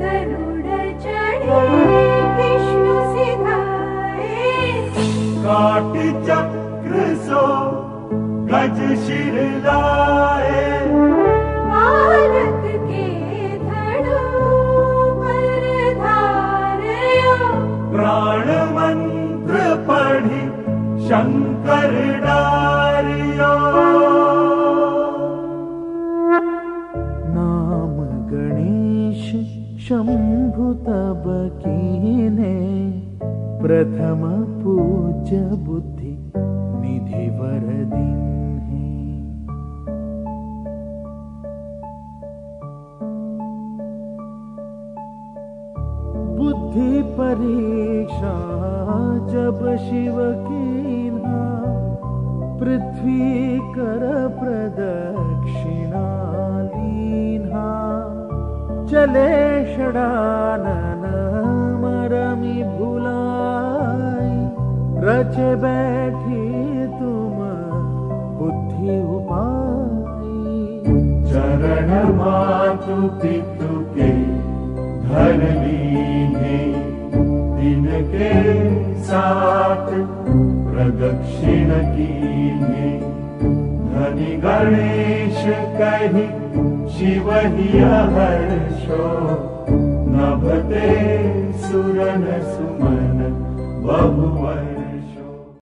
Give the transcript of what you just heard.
गरुड चढ़े विष्णु सिधाए काटि चक्र गज शिर लाए। भारत के धड़ो पर धारयो। प्राण मंत्र पढ़ी शंकर डारियो। नाम गणेश शंभु तब कीने। प्रथम पूज्य बुद्धि निधि वर बुद्धि परीक्षा जब शिव कीन्हा पृथ्वी कर चले षडानन मरमि भुलाई रचे बैठी तुम बुद्धि उपाई चरण मातु पितु के धर लीने दिन के साथ प्रदक्षिण कीने धनि गणेश कही शिव हर्षो नभते सुरन सुमन बहुवर